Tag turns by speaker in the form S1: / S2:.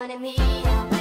S1: wanted me.